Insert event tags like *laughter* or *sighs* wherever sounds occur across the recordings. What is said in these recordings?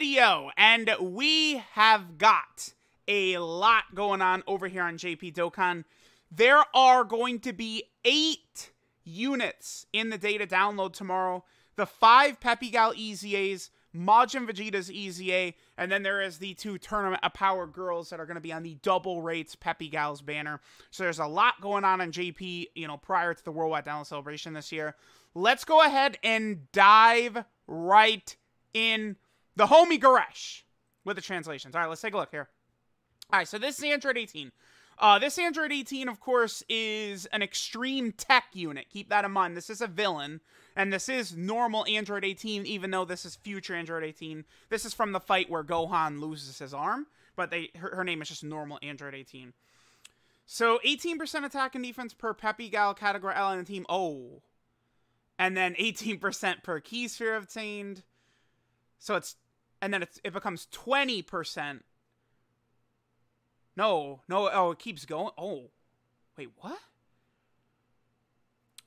video, and we have got a lot going on over here on JP Dokkan. There are going to be eight units in the data download tomorrow. The five Peppy Gal EZAs, Majin Vegeta's EZA, and then there is the two Tournament of Power girls that are going to be on the double rates Peppy Gal's banner. So there's a lot going on in JP, you know, prior to the Worldwide Download Celebration this year. Let's go ahead and dive right in the homie Goresh with the translations. All right, let's take a look here. All right, so this is Android 18. Uh, this Android 18, of course, is an extreme TEQ unit. Keep that in mind. This is a villain, and this is normal Android 18, even though this is future Android 18. This is from the fight where Gohan loses his arm, but they her, her name is just normal Android 18. So 18% attack and defense per Peppy Gal category L in the team. Oh. And then 18% per ki sphere obtained. So it's and then it's, it becomes 20%. No, no, oh, it keeps going. Oh, wait, what?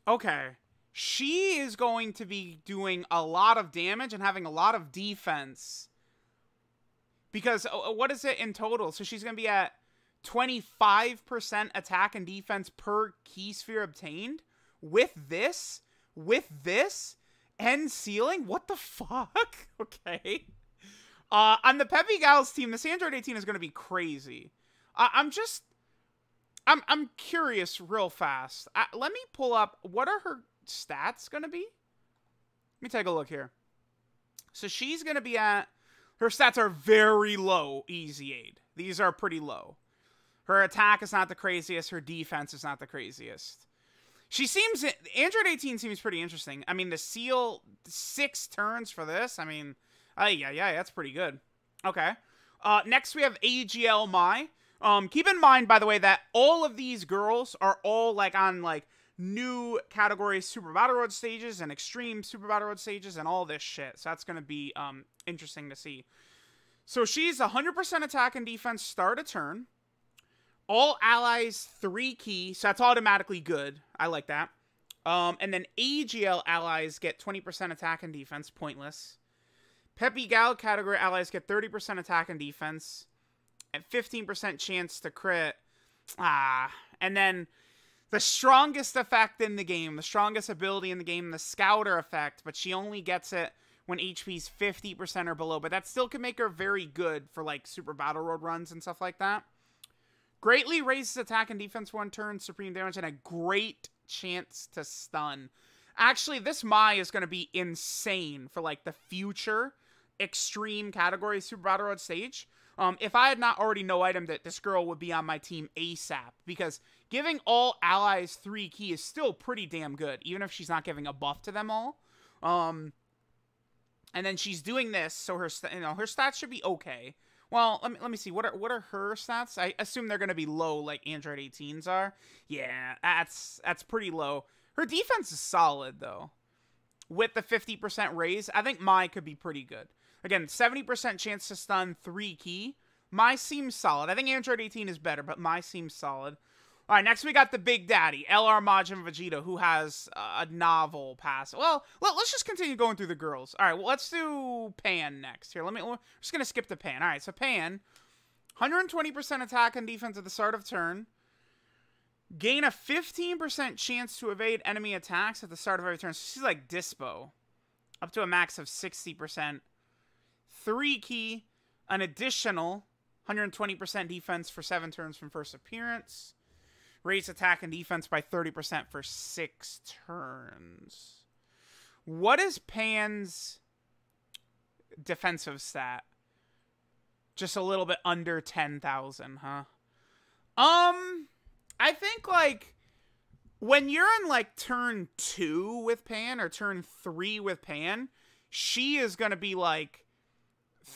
Okay. She is going to be doing a lot of damage and having a lot of defense. Because uh, what is it in total? So she's going to be at 25% attack and defense per ki sphere obtained with this, with this, and ceiling? What the *laughs* fuck? okay. Uh, on the Peppy Gals team, the Android 18 is going to be crazy. Uh, I'm just, I'm I'm curious real fast. Uh, let me pull up what are her stats going to be. Let me take a look here. So she's going to be at her stats are very low. Easy aid. These are pretty low. Her attack is not the craziest. Her defense is not the craziest. She seems Android 18 seems pretty interesting. I mean, the seal six turns for this. I mean, uh, yeah, yeah, that's pretty good. Okay. Uh, next we have AGL Mai. Um, keep in mind, by the way, that all of these girls are all like on like new category Super Battle Road stages and Extreme Super Battle Road stages and all this shit. So that's gonna be um interesting to see. So she's 100% attack and defense start a turn. All allies three ki, so that's automatically good. I like that. Um, and then AGL allies get 20% attack and defense, pointless. Peppy Gal category allies get 30% attack and defense, and 15% chance to crit. Ah, and then the strongest effect in the game, the strongest ability in the game, the Scouter effect, but she only gets it when HP's 50% or below, but that still can make her very good for like Super Battle Road runs and stuff like that. Greatly raises attack and defense one turn, supreme damage, and a great chance to stun. Actually, this Mai is going to be insane for like the future extreme category Super Battle Road stage. Um, if I had not already no item that this girl would be on my team ASAP because giving all allies three ki is still pretty damn good, even if she's not giving a buff to them all. Um, and then she's doing this, so her you know her stats should be okay. Well, let me let me see. What are what are her stats? I assume they're gonna be low, like Android 18s are. Yeah, that's that's pretty low. Her defense is solid though. With the 50% raise, I think Mai could be pretty good. Again, 70% chance to stun three ki. Mai seems solid. I think Android 18 is better, but Mai seems solid. All right, next we got the Big Daddy, LR Majin Vegeta, who has a novel pass. Well, let, us just continue going through the girls. All right, well, let's do Pan next. Here, let me. We're just gonna skip the Pan. All right, so Pan, 120% attack and defense at the start of turn. Gain a 15% chance to evade enemy attacks at the start of every turn. So she's like Dispo, up to a max of 60%. Three ki, an additional 120% defense for seven turns from first appearance raise attack and defense by 30% for six turns. What is Pan's defensive stat? Just a little bit under 10,000, huh? Um, I think, like, when you're in, like, turn two with Pan or turn three with Pan, she is going to be, like,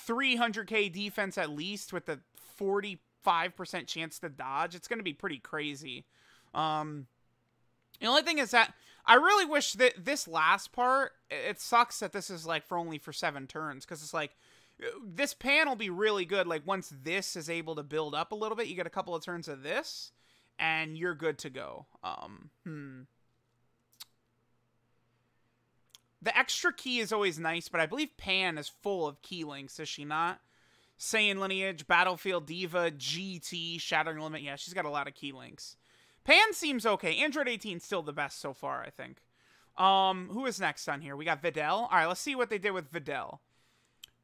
300k defense at least with the 40 5% chance to dodge. It's going to be pretty crazy. Um, the only thing is that I really wish that this last part, it sucks that this is like for only for seven turns because it's like this pan will be really good. Like once this is able to build up a little bit, you get a couple of turns of this and you're good to go. Um, hmm. The extra ki is always nice, but I believe Pan is full of ki links, is she not? Saiyan Lineage, Battlefield Diva, GT, Shattering Limit. Yeah, she's got a lot of ki links. Pan seems okay. Android 18 still the best so far, I think. Um, who is next on here? We got Videl. All right, let's see what they did with Videl.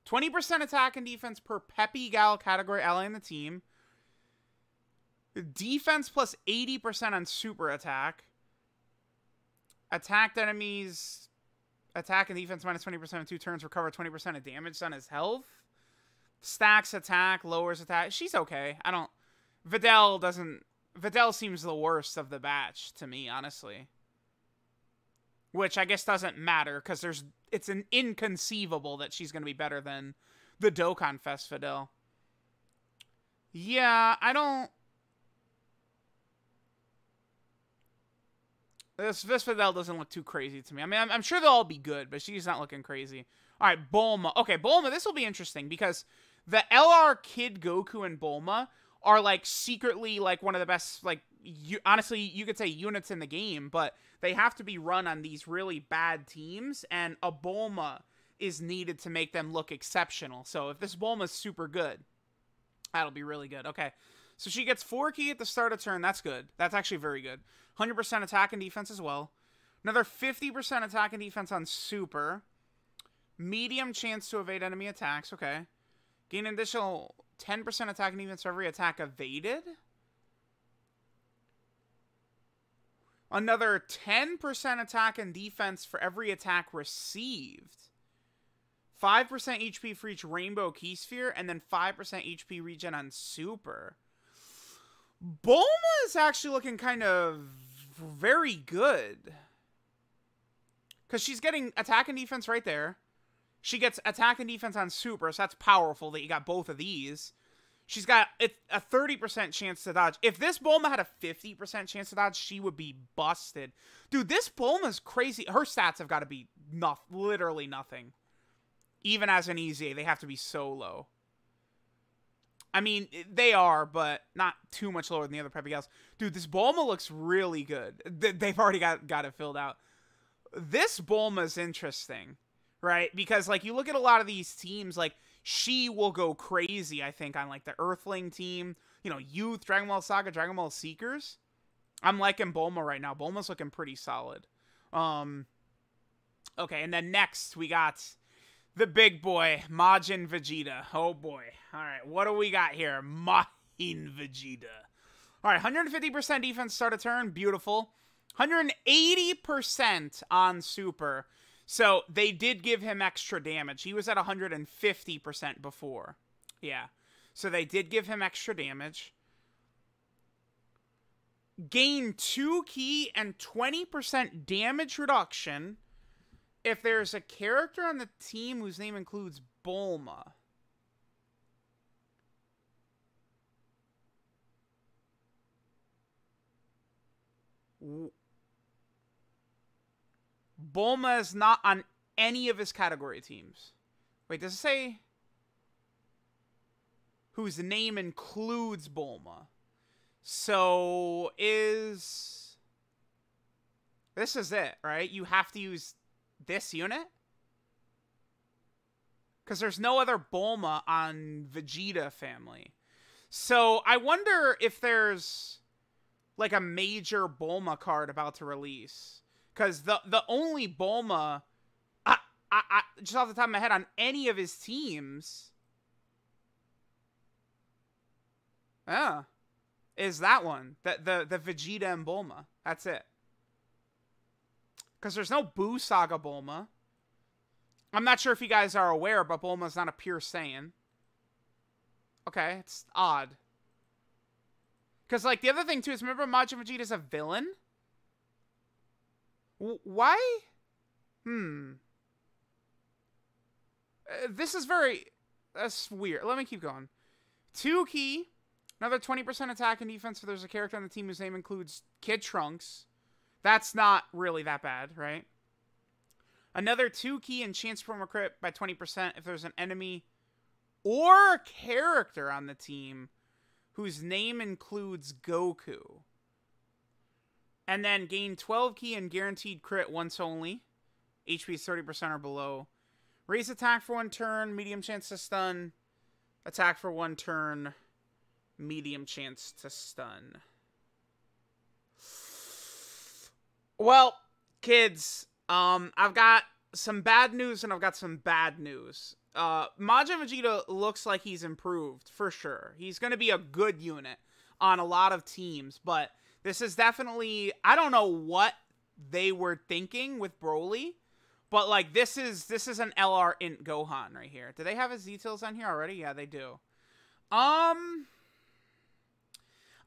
20% attack and defense per Peppy Gal category ally in the team. Defense plus 80% on super attack. Attacked enemies attack and defense minus 20% in two turns, recover 20% of damage on his health. Stacks attack, lowers attack. She's okay. I don't. Videl doesn't. Videl seems the worst of the batch to me, honestly. Which I guess doesn't matter because there's. It's an inconceivable that she's going to be better than the Dokkan Fest Videl. Yeah, I don't. This Visfidel doesn't look too crazy to me. I mean, I'm, I'm, sure they'll all be good, but she's not looking crazy. All right, Bulma. Okay, Bulma, this will be interesting because the LR Kid Goku and Bulma are like secretly like one of the best like you, honestly you could say units in the game, but they have to be run on these really bad teams and a Bulma is needed to make them look exceptional. So if this Bulma's super good, that'll be really good. Okay. So she gets 4 ki at the start of turn. That's good. That's actually very good. 100% attack and defense as well. Another 50% attack and defense on super. Medium chance to evade enemy attacks. Okay. Gain an additional 10% attack and defense for every attack evaded. Another 10% attack and defense for every attack received. 5% HP for each rainbow ki sphere, and then 5% HP regen on super. Bulma is actually looking kind of very good. Because she's getting attack and defense right there. She gets attack and defense on super, so that's powerful that you got both of these. She's got a 30% chance to dodge. If this Bulma had a 50% chance to dodge, she would be busted. Dude, this Bulma's crazy. Her stats have got to be no literally nothing. Even as an EZA, they have to be so low. I mean, they are, but not too much lower than the other Peppy Gals. Dude, this Bulma looks really good. They've already got, got it filled out. This Bulma's interesting, right? Because, like, you look at a lot of these teams, like, she will go crazy, I think, on, like, the Earthling team. You know, Youth, Dragon Ball Saga, Dragon Ball Seekers. I'm liking Bulma right now. Bulma's looking pretty solid. Um, okay, and then next we got the big boy, Majin Vegeta. Oh boy. All right, what do we got here? Majin Vegeta. All right, 150% defense start a turn. Beautiful. 180% on super. So they did give him extra damage. He was at 150% before. Yeah. So they did give him extra damage. Gain 2 ki and 20% damage reduction if there's a character on the team whose name includes Bulma. Bulma is not on any of his category teams. Wait, does it say whose name includes Bulma? So is this is it, right? You have to use this unit? Because there's no other Bulma on Vegeta family. So I wonder if there's like a major Bulma card about to release. Because the the only Bulma, I, I, I, just off the top of my head, on any of his teams, yeah, is that one. The, the, the Vegeta and Bulma. That's it. Because there's no Buu Saga Bulma. I'm not sure if you guys are aware, but Bulma's not a pure Saiyan. Okay, it's odd. Because, like, the other thing, too, is remember Majin Vegeta's a villain? W why? Hmm. Uh, this is very... That's weird. Let me keep going. Two ki. Another 20% attack and defense if there's a character on the team whose name includes Kid Trunks. That's not really that bad, right? Another 2 ki and chance promo crit by 20% if there's an enemy or character on the team whose name includes Goku. And then gain 12 ki and guaranteed crit once only. HP is 30% or below. Raise attack for one turn, medium chance to stun. Attack for one turn, medium chance to stun. Well, kids, um, I've got some bad news and I've got some bad news. Uh, Majin Vegeta looks like he's improved for sure. He's going to be a good unit on a lot of teams, but this is definitely I don't know what they were thinking with Broly, but like this is this is an LR int Gohan right here. Do they have his details on here already? Yeah, they do. Um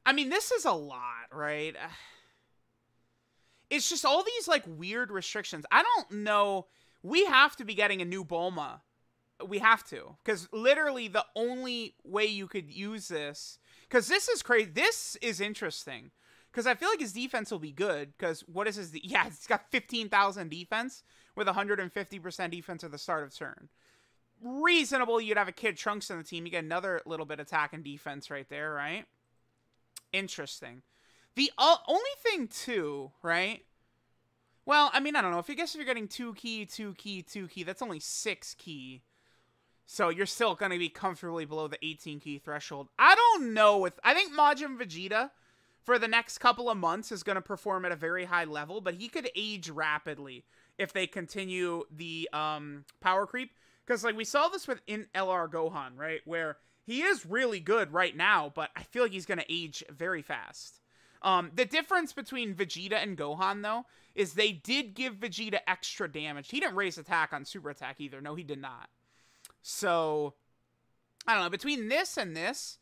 I mean, this is a lot, right? *sighs* It's just all these like weird restrictions. I don't know. We have to be getting a new Bulma. We have to. Because literally the only way you could use this. Because this is crazy. This is interesting. Because I feel like his defense will be good. Because what is his. De- *laughs* yeah, he's got 15,000 defense with 150% defense at the start of turn. Reasonable. You'd have a kid Trunks in the team. You get another little bit attack and defense right there, right? Interesting. The only thing too, right? Well, I mean, I don't know. If you guess if you're getting two ki, two ki, two ki, that's only six ki. So you're still going to be comfortably below the 18 ki threshold. I don't know with I think Majin Vegeta for the next couple of months is going to perform at a very high level, but he could age rapidly if they continue the um power creep because like we saw this with in LR Gohan, right? Where he is really good right now, but I feel like he's going to age very fast. Um, the difference between Vegeta and Gohan, though, is they did give Vegeta extra damage. He didn't raise attack on super attack either. No, he did not. So, I don't know. Between this and this,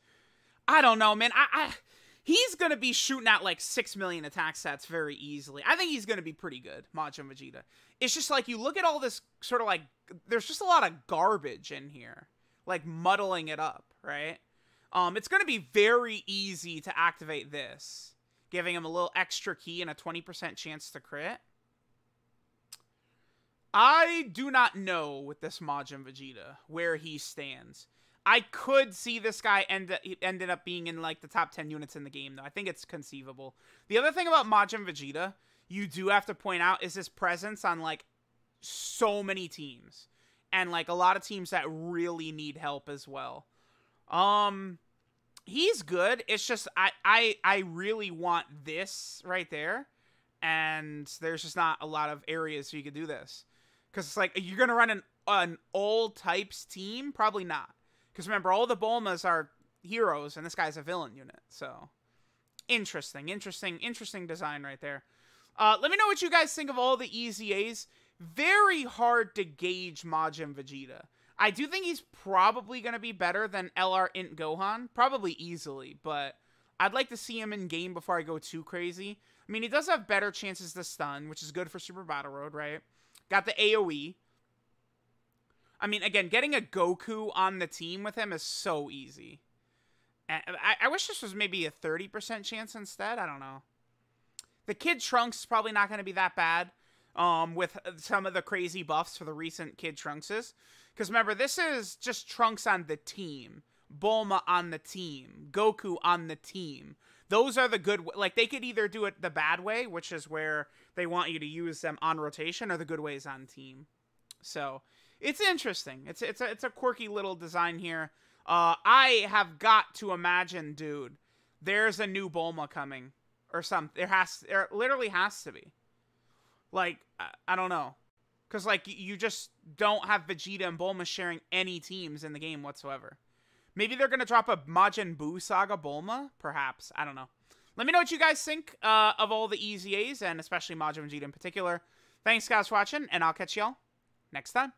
I don't know, man. I, I he's gonna be shooting out like six million attack stats very easily. I think he's gonna be pretty good, Majin Vegeta. It's just like you look at all this sort of like there's just a lot of garbage in here, like muddling it up, right? Um, it's gonna be very easy to activate this giving him a little extra ki and a 20% chance to crit. I do not know with this Majin Vegeta where he stands. I could see this guy end ended up being in like the top 10 units in the game though. I think it's conceivable. The other thing about Majin Vegeta, you do have to point out is his presence on like so many teams and like a lot of teams that really need help as well. Um he's good. It's just I I I really want this right there, and there's just not a lot of areas you could do this. Because it's like you're gonna run an an all types team, probably not. Because remember, all the Bulmas are heroes, and this guy's a villain unit. So interesting, interesting, interesting design right there. Uh, let me know what you guys think of all the EZAs. Very hard to gauge Majin Vegeta. I do think he's probably going to be better than LR Int Gohan, probably easily, but I'd like to see him in game before I go too crazy. I mean, he does have better chances to stun, which is good for Super Battle Road, right? Got the AoE. I mean, again, getting a Goku on the team with him is so easy. I, I wish this was maybe a 30% chance instead. I don't know. The Kid Trunks is probably not going to be that bad um, with some of the crazy buffs for the recent Kid Trunkses. Because remember, this is just Trunks on the team, Bulma on the team, Goku on the team. Those are the good. Like they could either do it the bad way, which is where they want you to use them on rotation, or the good ways on team. So it's interesting. It's it's a it's a quirky little design here. Uh, I have got to imagine, dude. There's a new Bulma coming, or something. There has there literally has to be. Like I, I don't know. Because, like, you just don't have Vegeta and Bulma sharing any teams in the game whatsoever. Maybe they're going to drop a Majin Buu Saga Bulma? Perhaps. I don't know. Let me know what you guys think uh, of all the EZAs, and especially Majin Vegeta in particular. Thanks, guys, for watching, and I'll catch y'all next time.